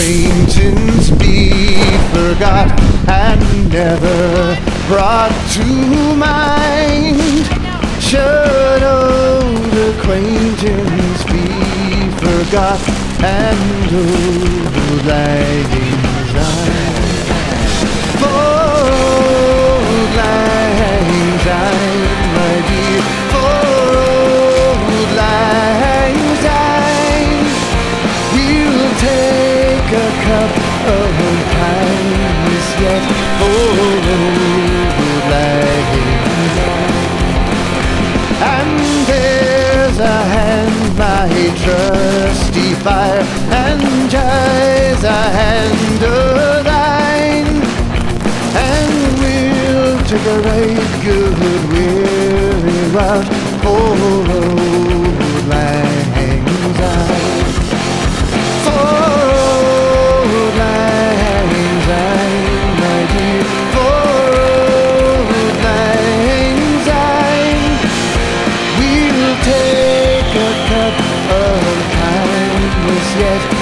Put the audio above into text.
acquaintance be forgot and never brought to mind? Should old acquaintance be forgot and auld lang syne? Cup of kindness yet lang. And there's a hand, my trusty fire, and Jai's a hand of thine. And we'll take a right good weary route for yet